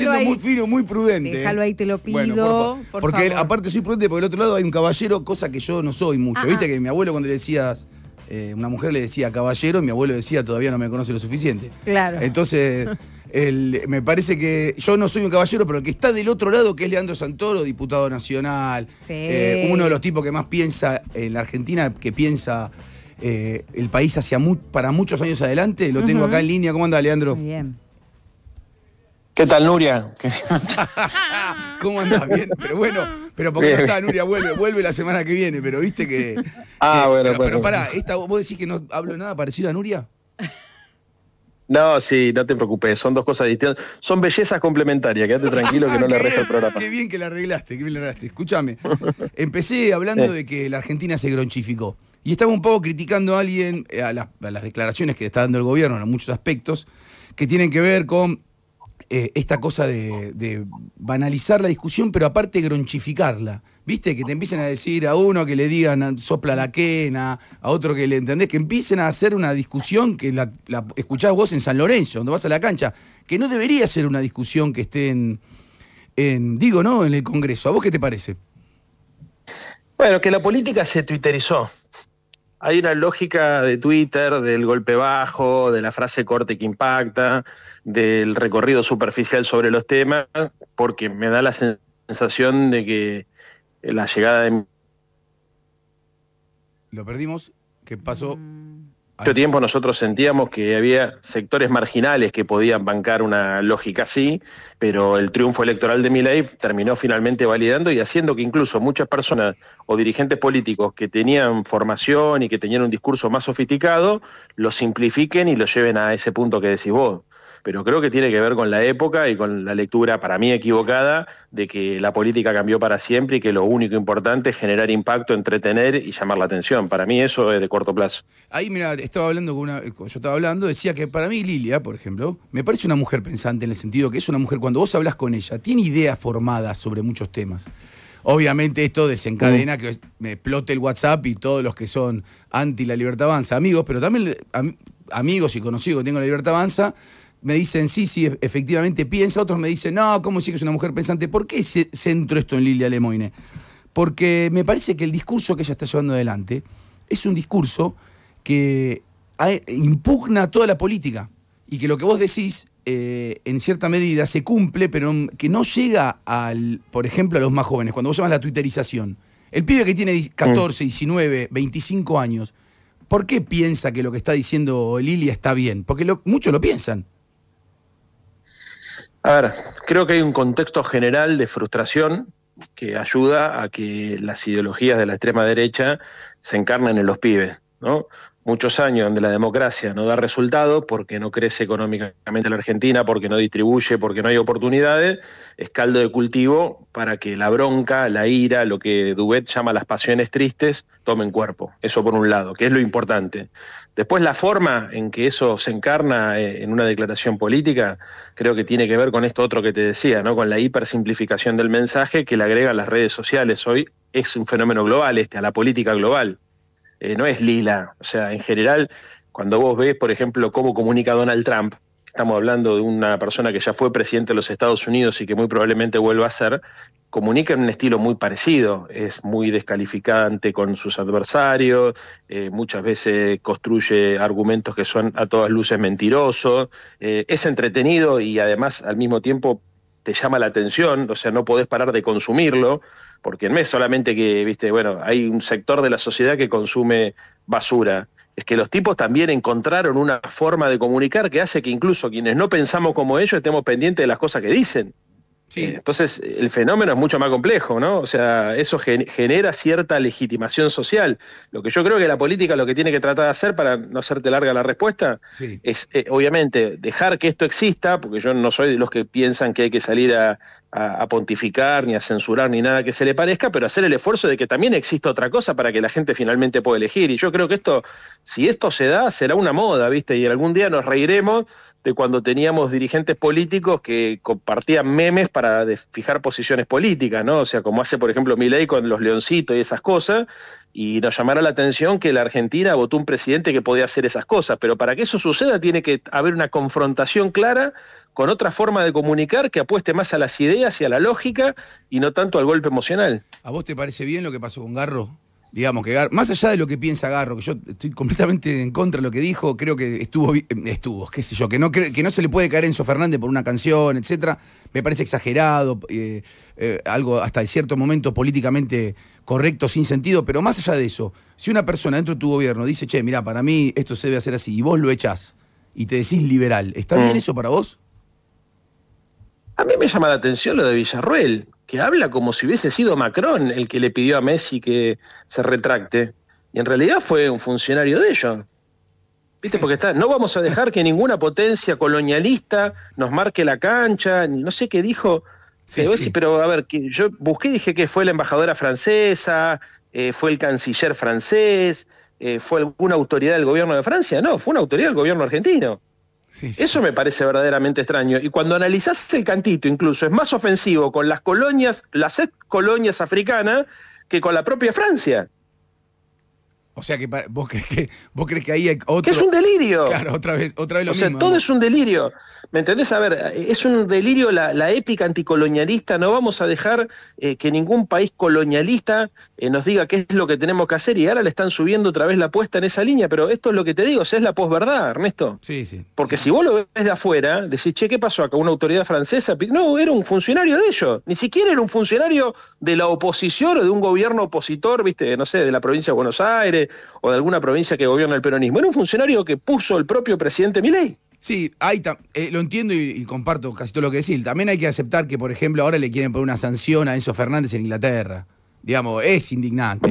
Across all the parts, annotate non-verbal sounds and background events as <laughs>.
siendo muy fino, muy prudente. Déjalo ahí, te lo pido. porque aparte soy prudente, porque del otro lado hay un caballero, cosa que yo no soy mucho. Viste que mi abuelo cuando le decías, eh, una mujer le decía caballero, mi abuelo decía todavía no me conoce lo suficiente. Claro. Entonces, <laughs> me parece que yo no soy un caballero, pero el que está del otro lado, que es Leandro Santoro, diputado nacional, eh, uno de los tipos que más piensa en la Argentina, que piensa eh, el país hacia para muchos años adelante, lo tengo acá en línea. ¿Cómo anda, Leandro? Muy bien. ¿Qué tal, Nuria? <laughs> ¿Cómo andás? Bien, pero bueno, pero porque no está, Nuria vuelve, vuelve la semana que viene, pero viste que. Ah, bueno, pero, bueno. Pero pará, esta, ¿vos decís que no hablo nada parecido a Nuria? No, sí, no te preocupes, son dos cosas distintas. Son bellezas complementarias, quédate tranquilo que no le resta el programa. Qué bien que la arreglaste, qué bien la arreglaste. Escúchame, empecé hablando de que la Argentina se gronchificó. Y estaba un poco criticando a alguien, eh, a las, declaraciones que está dando el gobierno en muchos aspectos, que tienen que ver con eh, esta cosa de, banalizar la discusión, pero aparte gronchificarla. ¿Viste? Que te empiecen a decir a uno que le digan sopla la quena, a otro que le entendés, que empiecen a hacer una discusión que la, escuchás vos en San Lorenzo, donde vas a la cancha, que no debería ser una discusión que esté en, en digo, ¿no? En el Congreso. ¿A vos qué te parece? Bueno, que la política se twitterizó. Hay una lógica de Twitter, del golpe bajo, de la frase corte que impacta, del recorrido superficial sobre los temas, porque me da la sensación de que la llegada de... Lo perdimos. ¿Qué pasó? Mucho tiempo nosotros sentíamos que había sectores marginales que podían bancar una lógica así, pero el triunfo electoral de Milei terminó finalmente validando y haciendo que incluso muchas personas o dirigentes políticos que tenían formación y que tenían un discurso más sofisticado, lo simplifiquen y lo lleven a ese punto que decís vos pero creo que tiene que ver con la época y con la lectura, para mí equivocada, de que la política cambió para siempre y que lo único importante es generar impacto, entretener y llamar la atención. Para mí eso es de corto plazo. Ahí, mira, estaba hablando con una. Yo estaba hablando, decía que para mí Lilia, por ejemplo, me parece una mujer pensante en el sentido que es una mujer, cuando vos hablas con ella, tiene ideas formadas sobre muchos temas. Obviamente esto desencadena mm. que me explote el WhatsApp y todos los que son anti la libertad avanza, amigos, pero también amigos y conocidos que tengo la libertad avanza, me dicen, sí, sí, efectivamente piensa, otros me dicen, no, ¿cómo sí que es una mujer pensante? ¿Por qué centro esto en Lilia Lemoine? Porque me parece que el discurso que ella está llevando adelante es un discurso que impugna toda la política y que lo que vos decís eh, en cierta medida se cumple, pero que no llega al, por ejemplo, a los más jóvenes, cuando vos llamas la twitterización. El pibe que tiene 14, 19, 25 años, ¿por qué piensa que lo que está diciendo Lilia está bien? Porque muchos lo piensan. A ver, creo que hay un contexto general de frustración que ayuda a que las ideologías de la extrema derecha se encarnen en los pibes, ¿no? Muchos años donde la democracia no da resultado porque no crece económicamente la Argentina, porque no distribuye, porque no hay oportunidades, es caldo de cultivo para que la bronca, la ira, lo que Dubet llama las pasiones tristes, tomen cuerpo. Eso por un lado, que es lo importante. Después la forma en que eso se encarna eh, en una declaración política, creo que tiene que ver con esto otro que te decía, ¿no? Con la hipersimplificación del mensaje que le agregan las redes sociales. Hoy es un fenómeno global este, a la política global. Eh, no es lila. O sea, en general, cuando vos ves, por ejemplo, cómo comunica Donald Trump, estamos hablando de una persona que ya fue presidente de los Estados Unidos y que muy probablemente vuelva a ser, comunica en un estilo muy parecido, es muy descalificante con sus adversarios, eh, muchas veces construye argumentos que son a todas luces mentirosos, eh, es entretenido y además al mismo tiempo te llama la atención, o sea, no podés parar de consumirlo, porque no es solamente que, viste, bueno, hay un sector de la sociedad que consume basura, es que los tipos también encontraron una forma de comunicar que hace que incluso quienes no pensamos como ellos estemos pendientes de las cosas que dicen. Eh, entonces, el fenómeno es mucho más complejo, ¿no? O sea, eso genera cierta legitimación social. Lo que yo creo que la política lo que tiene que tratar de hacer, para no hacerte larga la respuesta, es eh, obviamente dejar que esto exista, porque yo no soy de los que piensan que hay que salir a, pontificar, ni a censurar, ni nada que se le parezca, pero hacer el esfuerzo de que también exista otra cosa para que la gente finalmente pueda elegir. Y yo creo que esto, si esto se da, será una moda, ¿viste? Y algún día nos reiremos de cuando teníamos dirigentes políticos que compartían memes para fijar posiciones políticas, ¿no? O sea, como hace, por ejemplo, Milei con los leoncitos y esas cosas, y nos llamara la atención que la Argentina votó un presidente que podía hacer esas cosas, pero para que eso suceda tiene que haber una confrontación clara con otra forma de comunicar que apueste más a las ideas y a la lógica y no tanto al golpe emocional. ¿A vos te parece bien lo que pasó con Garro? Digamos que más allá de lo que piensa Garro, que yo estoy completamente en contra de lo que dijo, creo que estuvo, estuvo, qué sé yo, que no, que no se le puede caer Enzo Fernández por una canción, etcétera, me parece exagerado, eh, eh, algo hasta cierto momento políticamente correcto, sin sentido, pero más allá de eso, si una persona dentro de tu gobierno dice, che, mira, para mí esto se debe hacer así, y vos lo echás y te decís liberal, ¿está bien mm. eso para vos? A mí me llama la atención lo de Villarruel, que habla como si hubiese sido Macron el que le pidió a Messi que se retracte. Y en realidad fue un funcionario de ellos. ¿Viste? Porque está, no vamos a dejar que ninguna potencia colonialista nos marque la cancha, ni no sé qué dijo. pero a ver, que yo busqué y dije que fue la embajadora francesa, eh, fue el canciller francés, eh, fue alguna autoridad del gobierno de Francia. No, fue una autoridad del gobierno argentino. Eso me parece verdaderamente extraño. Y cuando analizás el cantito, incluso es más ofensivo con las colonias, las colonias africanas, que con la propia Francia. O sea que vos crees que vos crees que ahí hay otro. Que es un delirio. Claro, otra vez, otra vez lo o sea, todo es un delirio. ¿Me entendés? A ver, es un delirio la, épica anticolonialista. No vamos a dejar eh, que ningún país colonialista eh, nos diga qué es lo que tenemos que hacer y ahora le están subiendo otra vez la apuesta en esa línea. Pero esto es lo que te digo, o sea, es la posverdad, Ernesto. Sí, sí. Porque si vos lo ves de afuera, decís, che, ¿qué pasó acá? ¿Una autoridad francesa? No, era un funcionario de ellos. Ni siquiera era un funcionario de la oposición o de un gobierno opositor, viste, no sé, de la provincia de Buenos Aires o de alguna provincia que gobierna el peronismo. Era un funcionario que puso el propio presidente Milei. Sí, hay eh, lo entiendo y, comparto casi todo lo que decís. También hay que aceptar que, por ejemplo, ahora le quieren poner una sanción a Enzo Fernández en Inglaterra. Digamos, es indignante.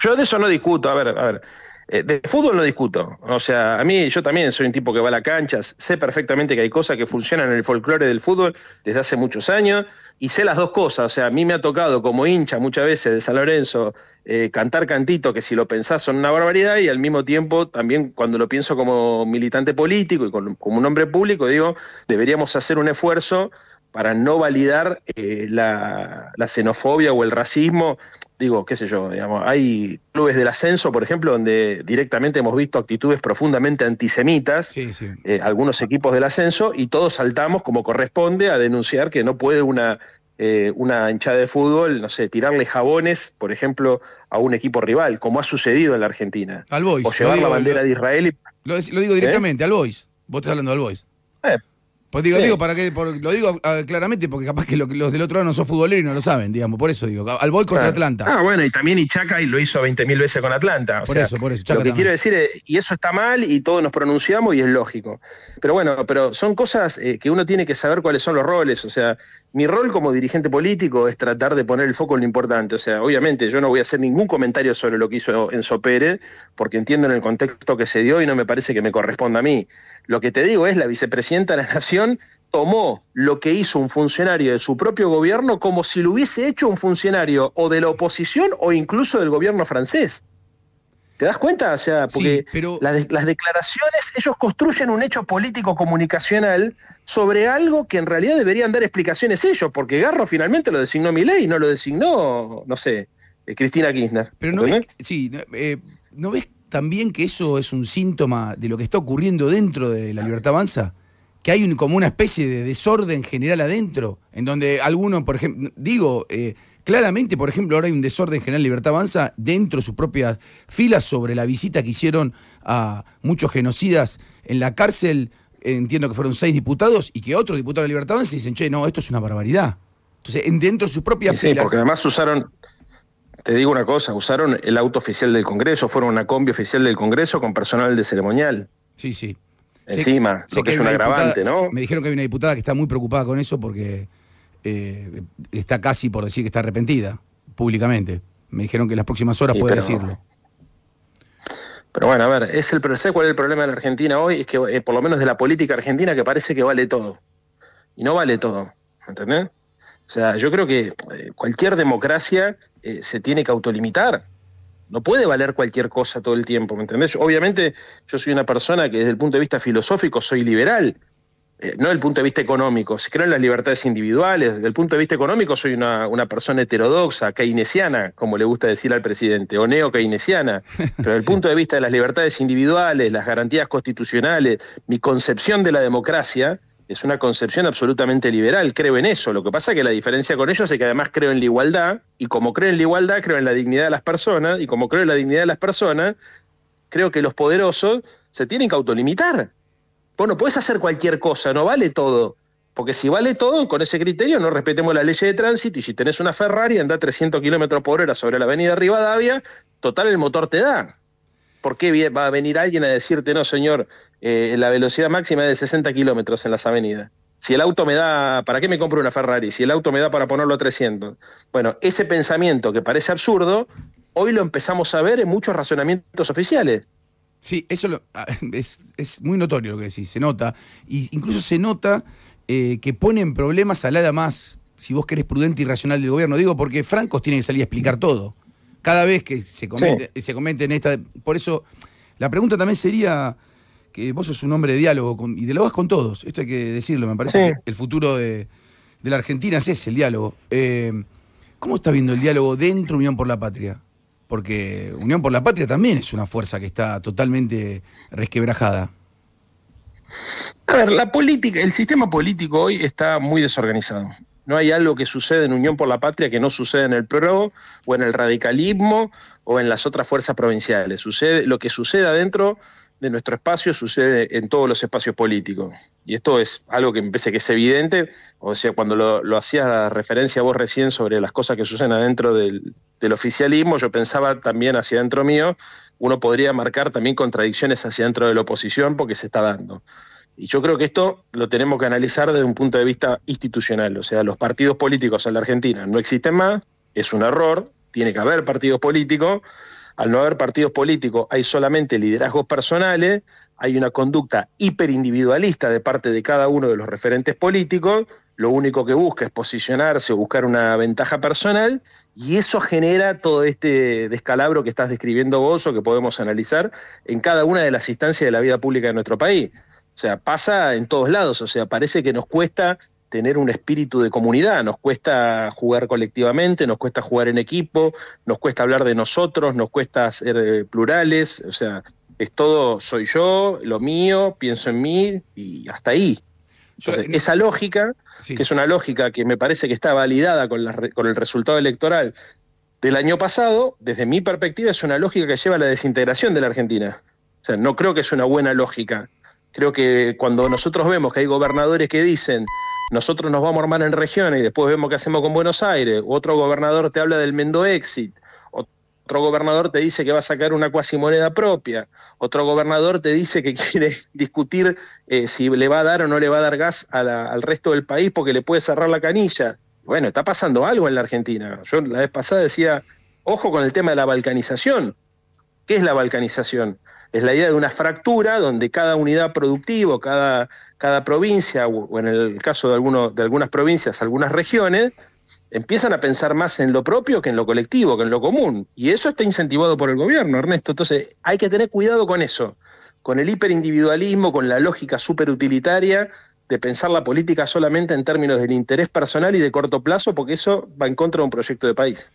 Yo de eso no discuto. A ver, a ver. Eh, de fútbol no discuto. O sea, a mí yo también soy un tipo que va a la cancha, sé perfectamente que hay cosas que funcionan en el folclore del fútbol desde hace muchos años y sé las dos cosas. O sea, a mí me ha tocado como hincha muchas veces de San Lorenzo eh, cantar cantito que si lo pensás son una barbaridad y al mismo tiempo también cuando lo pienso como militante político y como un hombre público digo, deberíamos hacer un esfuerzo para no validar eh, la, la xenofobia o el racismo. Digo, qué sé yo, digamos, hay clubes del ascenso, por ejemplo, donde directamente hemos visto actitudes profundamente antisemitas, eh, algunos equipos del ascenso, y todos saltamos como corresponde a denunciar que no puede una, eh, una hinchada de fútbol, no sé, tirarle jabones, por ejemplo, a un equipo rival, como ha sucedido en la Argentina. Al Boys. O llevar la bandera de Israel y... Lo, digo directamente, al Boys. Vos estás hablando al Boys. Eh, pues digo, digo para que, lo digo ah, claramente porque capaz que los del otro lado no son futboleros y no lo saben, digamos, por eso digo, al Boy contra Atlanta. Ah, bueno, y también Ichaca y lo hizo 20.000 veces con Atlanta. por eso, por eso. lo que quiero decir es, y eso está mal y todos nos pronunciamos y es lógico. Pero bueno, pero son cosas eh, que uno tiene que saber cuáles son los roles. O sea, mi rol como dirigente político es tratar de poner el foco en lo importante. O sea, obviamente yo no voy a hacer ningún comentario sobre lo que hizo Enzo Pérez, porque entiendo en el contexto que se dio y no me parece que me corresponda a mí. Lo que te digo es la vicepresidenta de la Nación tomó lo que hizo un funcionario de su propio gobierno como si lo hubiese hecho un funcionario o de la oposición o incluso del gobierno francés. ¿Te das cuenta? O sea, porque las, declaraciones, ellos construyen un hecho político comunicacional sobre algo que en realidad deberían dar explicaciones ellos, porque Garro finalmente lo designó Milei y no lo designó, no sé, eh, Cristina Kirchner. Pero no ves, sí, eh, ¿no ves también que eso es un síntoma de lo que está ocurriendo dentro de la libertad avanza? Que hay como una especie de desorden general adentro, en donde algunos, por ejemplo, digo, eh, claramente, por ejemplo, ahora hay un desorden general Libertad Avanza dentro de sus propias filas sobre la visita que hicieron a muchos genocidas en la cárcel, entiendo que fueron seis diputados, y que otros diputados de Libertad Avanza dicen, che, no, esto es una barbaridad. Entonces, dentro de sus propias filas... Sí, porque además usaron, te digo una cosa, usaron el auto oficial del Congreso, fueron una combi oficial del Congreso con personal de ceremonial. Sí, sí encima, lo que, es un agravante, ¿no? Me dijeron que hay una diputada que está muy preocupada con eso porque eh, está casi por decir que está arrepentida públicamente. Me dijeron que en las próximas horas puede decirlo. Pero bueno, a ver, es el, ¿sabes cuál es el problema en la Argentina hoy? Es que, eh, por lo menos de la política argentina, que parece que vale todo. Y no vale todo, ¿entendés? O sea, yo creo que eh, cualquier democracia se tiene que autolimitar. No puede valer cualquier cosa todo el tiempo, ¿me entendés? Obviamente yo soy una persona que desde el punto de vista filosófico soy liberal, eh, no desde el punto de vista económico, si creo en las libertades individuales, desde el punto de vista económico soy una, persona heterodoxa, keynesiana, como le gusta decir al presidente, o neo-keynesiana, <laughs> pero desde el punto de vista de las libertades individuales, las garantías constitucionales, mi concepción de la democracia es una concepción absolutamente liberal, creo en eso, lo que pasa es que la diferencia con ellos es que además creo en la igualdad, y como creo en la igualdad, creo en la dignidad de las personas, y como creo en la dignidad de las personas, creo que los poderosos se tienen que autolimitar bueno, puedes hacer cualquier cosa, no vale todo. Porque si vale todo, con ese criterio no respetemos la ley de tránsito y si tenés una Ferrari, anda 300 kilómetros por hora sobre la avenida Rivadavia, total el motor te da. ¿Por qué va a venir alguien a decirte, no, señor, eh, la velocidad máxima es de 60 kilómetros en las avenidas? Si el auto me da, ¿para qué me compro una Ferrari? Si el auto me da para ponerlo a 300. Bueno, ese pensamiento que parece absurdo, hoy lo empezamos a ver en muchos razonamientos oficiales. Sí, eso ah, es, muy notorio lo que decís, se nota. Y incluso se nota eh, que ponen problemas al ala más, si vos querés, prudente y racional del gobierno. Digo, porque Francos tiene que salir a explicar todo. Cada vez que se comete, se comete en esta. Por eso, la pregunta también sería que vos sos un hombre de diálogo con, y dialogas con todos. Esto hay que decirlo, me parece que el futuro de, la Argentina es ese, el diálogo. Eh, ¿Cómo está viendo el diálogo dentro de Unión por la Patria? porque Unión por la Patria también es una fuerza que está totalmente resquebrajada. A ver, la política, el sistema político hoy está muy desorganizado. No hay algo que sucede en Unión por la Patria que no suceda en el PRO o en el radicalismo o en las otras fuerzas provinciales. Sucede, lo que sucede adentro de nuestro espacio sucede en todos los espacios políticos. Y esto es algo que me parece que es evidente, o sea, cuando lo, hacías referencia vos recién sobre las cosas que suceden adentro del, del oficialismo, yo pensaba también hacia adentro mío, uno podría marcar también contradicciones hacia dentro de la oposición porque se está dando. Y yo creo que esto lo tenemos que analizar desde un punto de vista institucional, o sea, los partidos políticos en la Argentina no existen más, es un error, tiene que haber partidos políticos, al no haber partidos políticos, hay solamente liderazgos personales, hay una conducta hiperindividualista de parte de cada uno de los referentes políticos, lo único que busca es posicionarse o buscar una ventaja personal, y eso genera todo este descalabro que estás describiendo vos o que podemos analizar en cada una de las instancias de la vida pública de nuestro país. O sea, pasa en todos lados, o sea, parece que nos cuesta tener un espíritu de comunidad, nos cuesta jugar colectivamente, nos cuesta jugar en equipo, nos cuesta hablar de nosotros, nos cuesta ser eh, plurales, o sea, es todo soy yo, lo mío, pienso en mí y hasta ahí. esa lógica, que es una lógica que me parece que está validada con, con el resultado electoral del año pasado, desde mi perspectiva es una lógica que lleva a la desintegración de la Argentina. O sea, no creo que es una buena lógica. Creo que cuando nosotros vemos que hay gobernadores que dicen nosotros nos vamos a armar en regiones y después vemos qué hacemos con Buenos Aires, otro gobernador te habla del Mendo Exit, otro gobernador te dice que va a sacar una cuasi moneda propia, otro gobernador te dice que <laughs> quiere discutir eh, si le va a dar o no le va a dar gas al resto del país porque le puede cerrar la canilla. Bueno, está pasando algo en la Argentina. Yo la vez pasada decía, ojo con el tema de la balcanización. ¿Qué es la balcanización? Es la idea de una fractura donde cada unidad productiva, cada, cada provincia, o en el caso de, de algunas provincias, algunas regiones, empiezan a pensar más en lo propio que en lo colectivo, que en lo común. Y eso está incentivado por el gobierno, Ernesto. Entonces hay que tener cuidado con eso, con el hiperindividualismo, con la lógica superutilitaria de pensar la política solamente en términos del interés personal y de corto plazo, porque eso va en contra de un proyecto de país.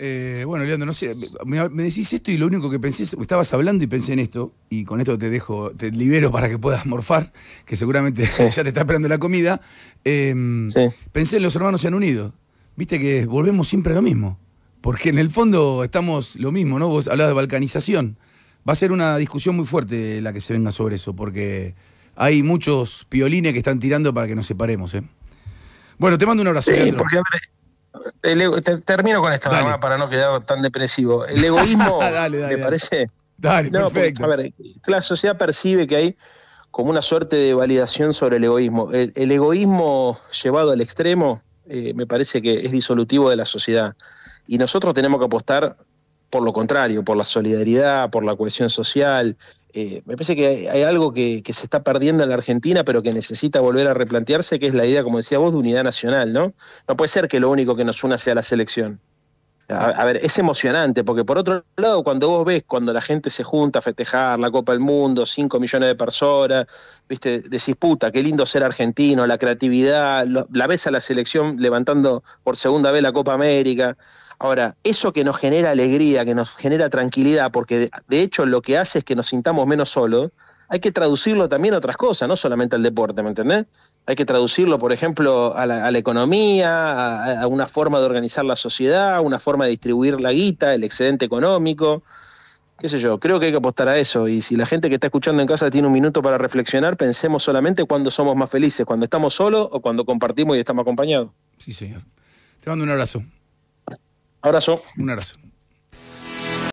Eh, bueno, Leandro, no sé, me, decís esto y lo único que pensé, estabas hablando y pensé en esto, y con esto te dejo, te libero para que puedas morfar, que seguramente <laughs> ya te está esperando la comida. Em, pensé en los hermanos se han unido. Viste que volvemos siempre a lo mismo, porque en el fondo estamos lo mismo, ¿no? Vos hablabas de balcanización. Va a ser una discusión muy fuerte la que se venga sobre eso, porque hay muchos piolines que están tirando para que nos separemos, ¿eh? Bueno, te mando un abrazo, Leandro termino con esto, para no quedar tan depresivo. El egoísmo, <laughs> ¿me parece? Dale, perfecto. a ver, la sociedad percibe que hay como una suerte de validación sobre el egoísmo. El, egoísmo llevado al extremo eh, me parece que es disolutivo de la sociedad. Y nosotros tenemos que apostar por lo contrario, por la solidaridad, por la cohesión social, eh, me parece que hay, algo que, se está perdiendo en la Argentina, pero que necesita volver a replantearse, que es la idea, como decía vos, de unidad nacional, ¿no? No puede ser que lo único que nos una sea la selección. A, ver, es emocionante, porque por otro lado, cuando vos ves cuando la gente se junta a festejar la Copa del Mundo, 5 millones de personas, viste, decís, puta, qué lindo ser argentino, la creatividad, la ves a la selección levantando por segunda vez la Copa América. Ahora, eso que nos genera alegría, que nos genera tranquilidad, porque de, hecho lo que hace es que nos sintamos menos solos, hay que traducirlo también a otras cosas, no solamente al deporte, ¿me entendés? Hay que traducirlo, por ejemplo, a la, economía, a, una forma de organizar la sociedad, a una forma de distribuir la guita, el excedente económico, qué sé yo, creo que hay que apostar a eso. Y si la gente que está escuchando en casa tiene un minuto para reflexionar, pensemos solamente cuando somos más felices, cuando estamos solos o cuando compartimos y estamos acompañados. Sí, señor. Te mando un abrazo. Abrazo. Un abrazo.